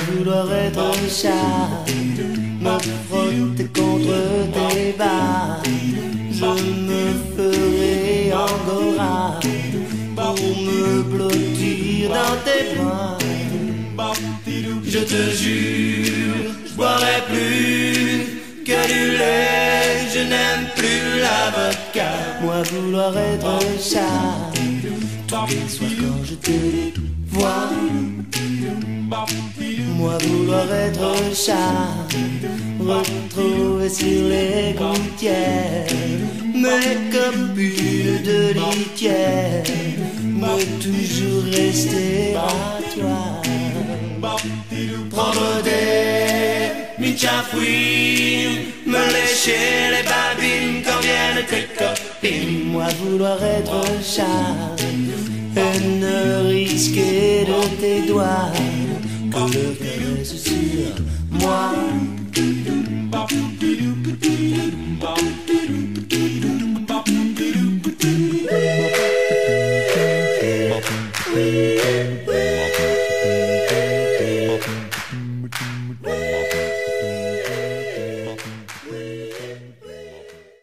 vouloir être chat, me frotter contre tes bas, je me ferai angora pour me blottir dans tes bras. Je te jure, je boirai plus que du lait, je n'aime plus la vodka. Moi vouloir être chat, tous les soirs quand je te vois. Moi vouloir être chat, retrouver sur les gouttières, comme une de litière, mais toujours rester à toi. Prendre des michafouines, me lécher les babines quand viennent tes copines. Moi vouloir être chat, et ne risquer de tes doigts que le sur moi.